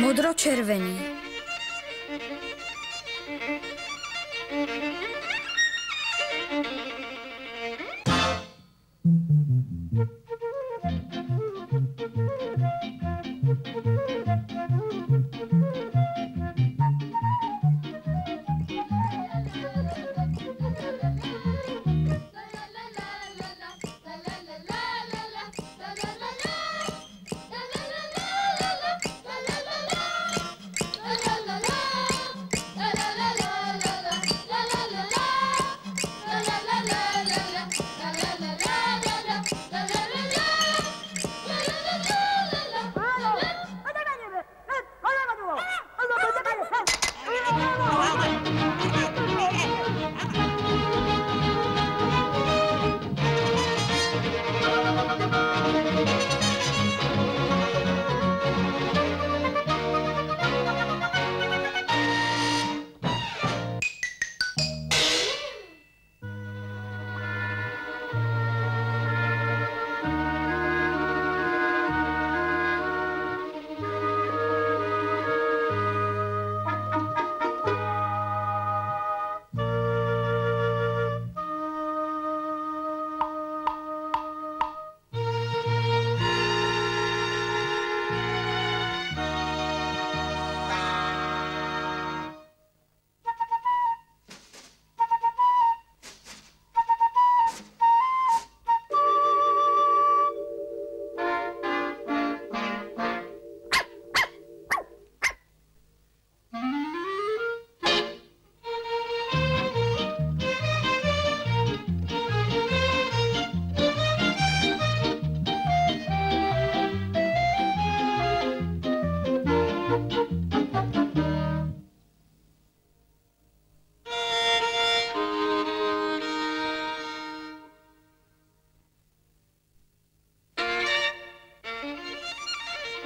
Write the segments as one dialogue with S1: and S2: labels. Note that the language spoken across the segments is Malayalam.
S1: Modro-červený.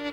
S2: Do,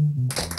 S3: Mm-hmm.